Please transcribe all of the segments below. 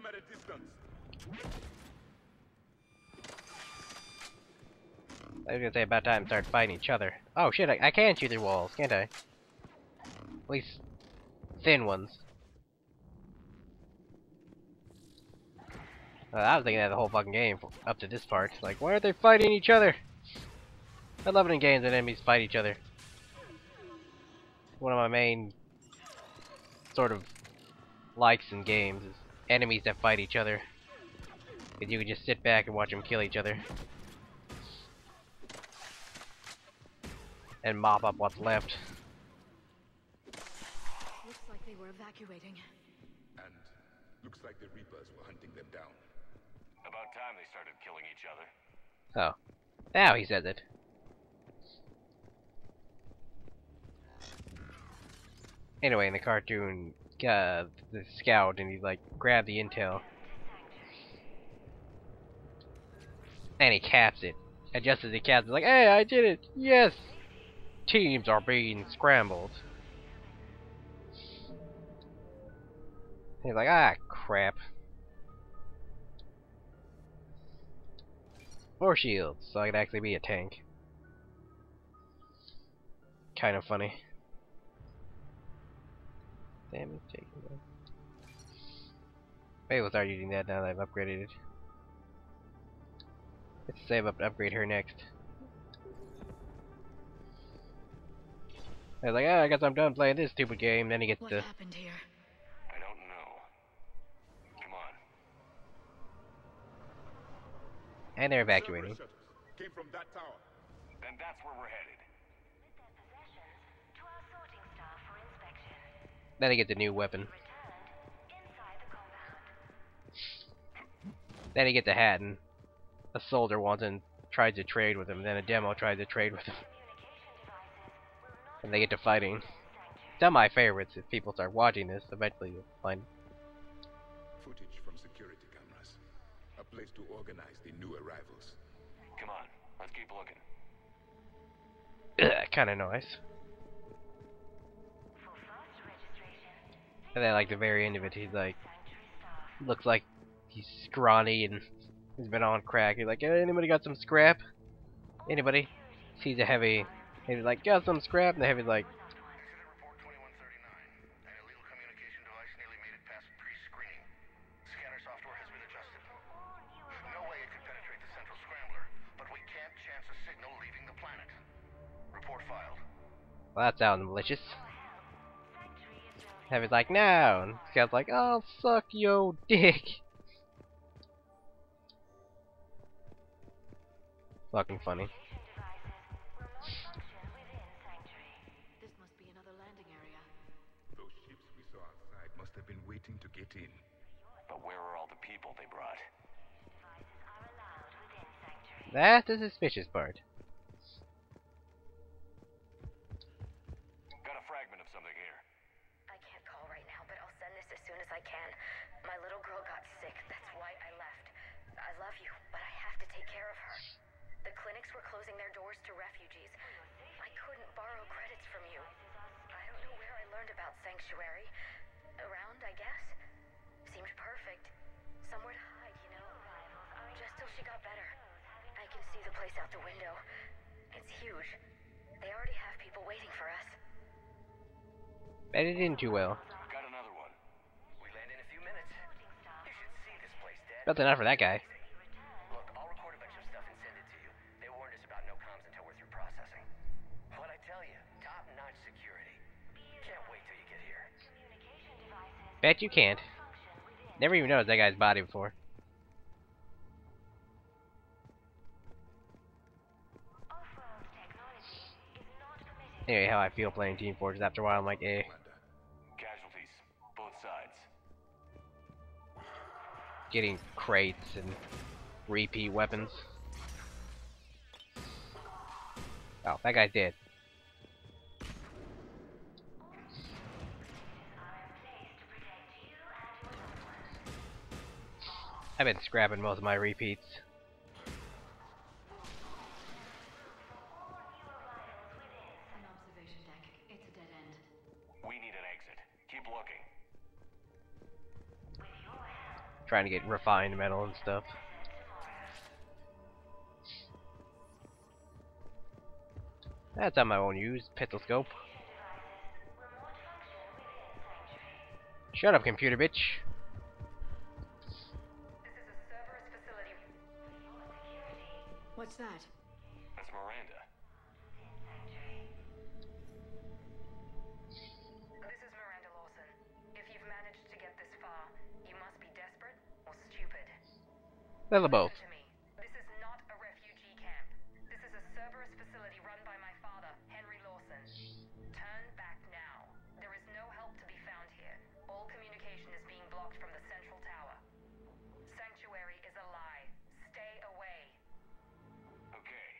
them at a distance. I was gonna say about time to start fighting each other. Oh shit, I, I can shoot through walls, can't I? At least thin ones. Uh, I was thinking that the whole fucking game up to this part. Like, why aren't they fighting each other? I love it in games when enemies fight each other. One of my main sort of likes in games is enemies that fight each other. Because you can just sit back and watch them kill each other. And mop up what's left. Looks like they were evacuating. And looks like the Reapers were hunting them down. About time they started killing each other. Oh. Now he says it. Anyway, in the cartoon, uh, the scout and he like grabbed the intel. And he caps it. And just as he caps it, like, hey, I did it! Yes! Teams are being scrambled. He's like, ah, crap. More shields, so I could actually be a tank. Kind of funny. Damage taken. down. Maybe we'll start using that now that I've upgraded it. Let's save up to upgrade her next. I was like, ah, I guess I'm done playing this stupid game. Then he gets What the happened here? I don't know. Come on. and they're evacuating. Came from that tower. Then that's where we're headed. Then he gets a new weapon. Returned inside the. Then he gets a hat, and a soldier wants and tries to trade with him. Then a demo tries to trade with him, Communication devices will not and they get to fighting. sanctuary. Some of my favorites. If people start watching this, eventually you'll find. Footage from security cameras. A place to organize the new arrivals. Come on. Let's keep looking. kind of nice. And then, like the very end of it, he's like, looks like he's scrawny and he's been on crack. He's like, "Hey, anybody got some scrap? Anybody? Sees a heavy. He's like, got some scrap, and the heavy's like, Incident report 2139. An illegal communication device nearly made it past pre-screening. Scanner software has been adjusted. No way it could penetrate the central scrambler, but we can't chance a signal leaving the planet. Well, that sounds malicious. Sanctuary. Heavy's like, no, and Scout's like, oh, suck yo dick. Fucking funny. Communication devices will not function within sanctuary. This must be another landing area. Those ships we saw outside must have been waiting to get in. But where are all the people they brought? Devices are allowed within sanctuary. That's the suspicious part. She got better. I can see the place out the window. It's huge. They already have people waiting for us. Bet it didn't too well. Got another one. We land in a few minutes. You should see this place, Dad. Nothing enough for that guy. Look, I'll record a bunch of stuff and send it to you. They warned us about no comms until we're through processing. What I tell you, top-notch security. Can't wait till you get here. Bet you can't. Never even noticed that guy's body before. Anyway, how I feel playing Team Fortress after a while, I'm like, eh. Casualties. Both sides. Getting crates and repeat weapons. Oh, that guy did. I've been scrapping most of my repeats. Trying to get refined metal and stuff. That's something I won't use. Pistol scope. Shut up, computer bitch. This is a Cerberus facility. What's that? Little of both. Listen to me. This is not a refugee camp. This is a Cerberus facility run by my father, Henry Lawson. Turn back now. There is no help to be found here. All communication is being blocked from the central tower. Sanctuary is a lie. Stay away. Okay,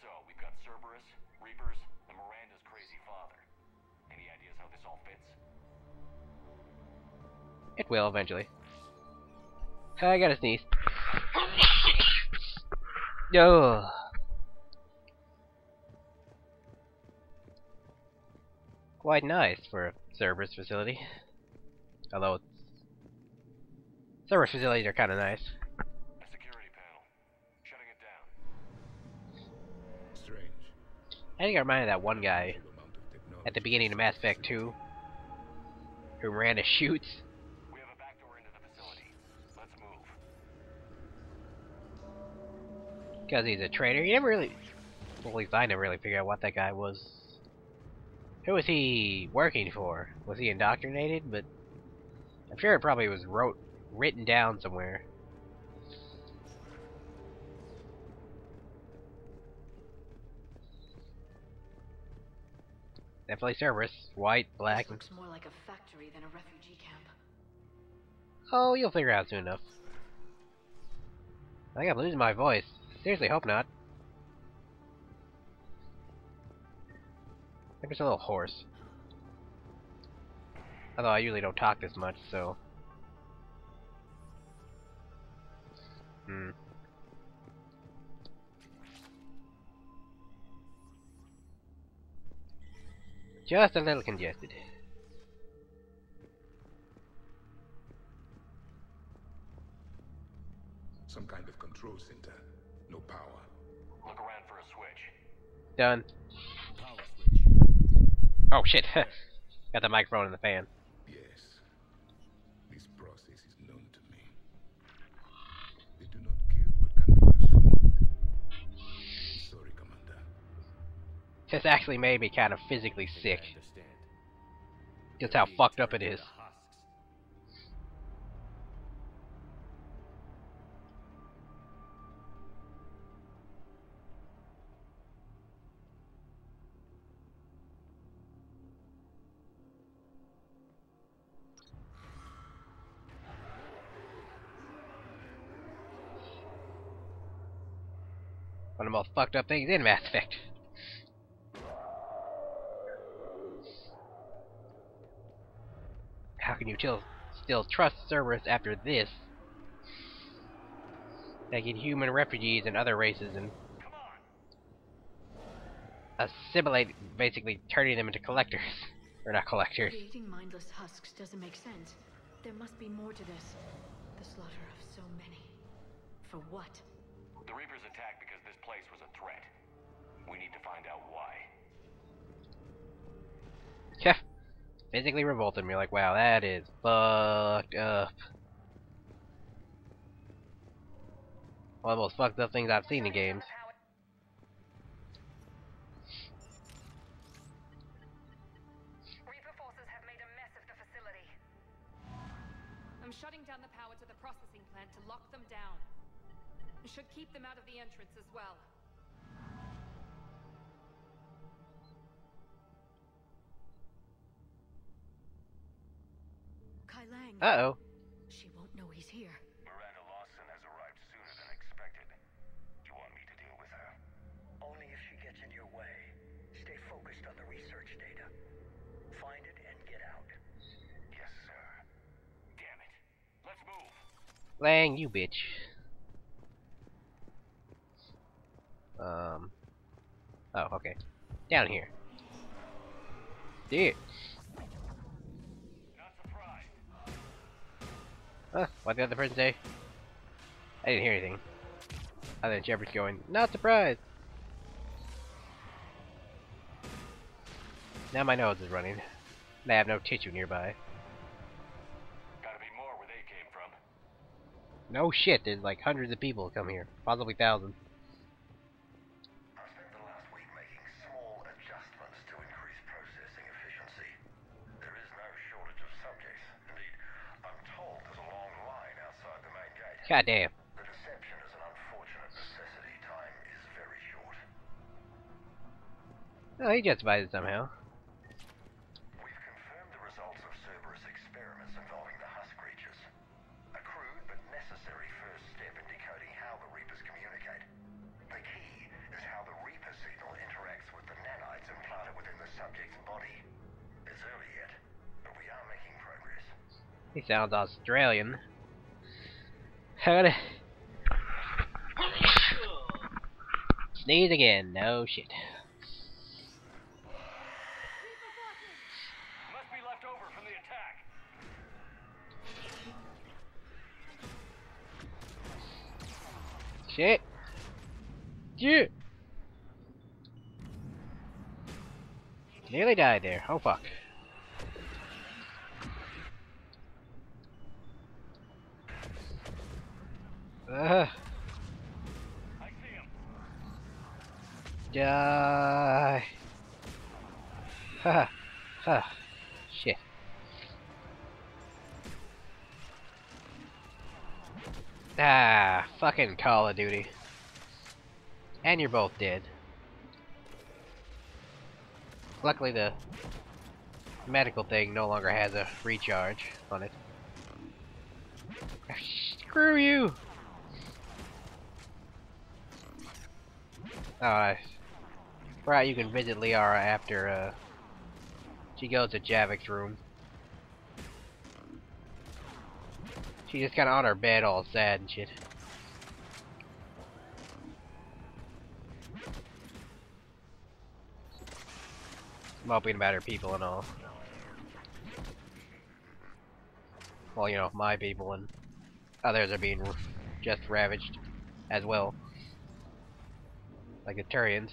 so we've got Cerberus, Reapers, and Miranda's crazy father. Any ideas how this all fits? It will eventually. I gotta sneeze. Ugh. Quite nice for a Cerberus facility. Although it's... Cerberus facilities are kinda nice. Security panel. Shutting it down. Strange. I think I reminded that one guy Full amount of technology. at the beginning of Mass Effect 2 who Miranda shoots. We Because he's a traitor. You never really... Well, at least I never really figured out what that guy was. Who was he working for? Was he indoctrinated? But I'm sure it probably was wrote, written down somewhere. Definitely Cerberus. White, black. This looks more like a factory than a refugee camp. Oh, you'll figure out soon enough. I think I'm losing my voice. Seriously, hope not. I'm just a little hoarse. Although I usually don't talk this much, so... Hmm. Just a little congested. Some kind of control center. No power. Look around for a switch. Done. Power switch. Oh shit! Got the microphone in the fan. Yes. This process is known to me. They do not kill what can be useful. Sorry, Commander. This actually made me kind of physically sick. I. Just how fucked up it turned into is. One of the most fucked up things in Mass Effect. How can you still, still trust Cerberus after this? Taking human refugees and other races and assimilate, basically turning them into collectors. or not collectors. Creating mindless husks doesn't make sense. There must be more to this. The slaughter of so many. For what? The Reapers attacked because this place was a threat. We need to find out why. Yeah. Physically revolted me, like, wow, that is fucked up. One of the most fucked up things I've seen in games. Reaper forces have made a mess of the facility. I'm shutting down the power to the processing plant to lock them down. It should keep them out of the entrance as well. Kai Leng. Uh-oh. She won't know he's here. Miranda Lawson has arrived sooner than expected. You want me to deal with her? Only if she gets in your way. Stay focused on the research data. Find it and get out. Yes, sir. Damn it. Let's move. Lang, you bitch. Um. Oh, okay. Down here. Dude. Huh? What the other person say? I didn't hear anything. Other than Shepard's going, not surprised! Now my nose is running. I have no tissue nearby. Gotta be more where they came from. No shit, there's like hundreds of people come here. Possibly thousands. I spent the last week making small adjustments to increase processing efficiency. There is no shortage of subjects. Indeed, I'm told there's a long line outside the main gate. God damn. The deception is an unfortunate necessity. Time is very short. Oh, he justifies it somehow. We've confirmed the results of Cerberus experiments involving the husk creatures. A crude but necessary first step in decoding how the Reapers communicate. The key is how the Reaper signal interacts with the nanites implanted within the subject's body. It's early yet, but we are making progress. He sounds Australian. How to Sneeze again, no shit. Shit. Shit. Nearly died there. Oh fuck. I see him. Die. Ha. Ha. Shit. Ah, fucking Call of Duty. And you're both dead. Luckily the medical thing no longer has a recharge on it. Ah, Screw you! Alright. Right, you can visit Liara after, uh, she goes to Javik's room. She's just kinda on her bed all sad and shit. Moping about her people and all. Well, you know, my people and others are being just ravaged as well. Like a Turians.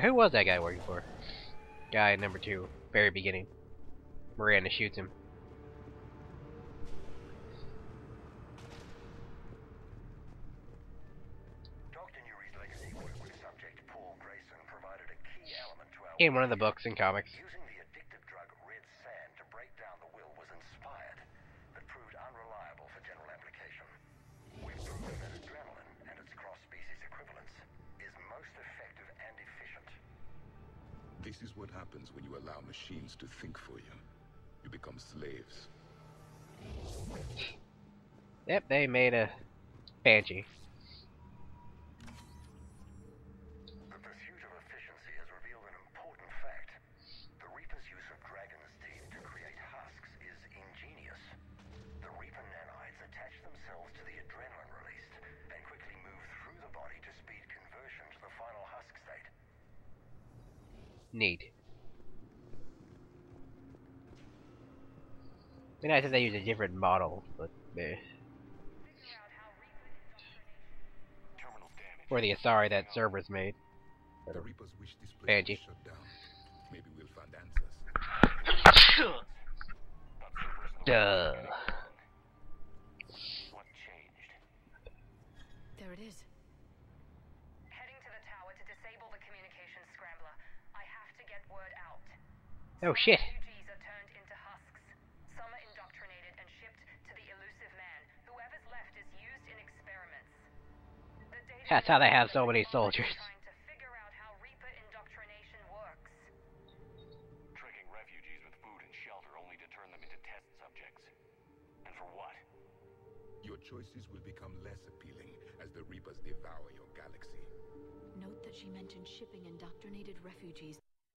Who was that guy working for? Guy number two, very beginning. Miranda shoots him. Dr. Newry's legacy work with subject Paul Grayson provided a key element to our In one of the books and comics. Using the addictive drug red sand to break down the will was inspired, but proved unreliable for general application. We've proven that adrenaline and its cross-species equivalence is most effective and efficient. This is what happens when you allow machines to think for you. You become slaves. Yep, they made a Banshee. Neat. mean, I if they use a different model, but eh. For the Asari that Cerberus made. The Reapers wish this place Banshee. shut down. Maybe we'll find answers. Not Cerberus and the Duh. What changed? There it is. Heading to the tower to disable the communications scrambler. I have to get word out. Oh shit. Refugees are turned into husks. Some are indoctrinated and shipped to the Illusive Man. Whoever's left is used in experiments. Oh, the shit. That's how they have so many soldiers. Trying to figure out how Reaper indoctrination works. Tricking refugees with food and shelter only to turn them into test subjects. And for what? Your choices will become less appealing as the Reapers devour your galaxy. Note that she mentioned shipping indoctrinated refugees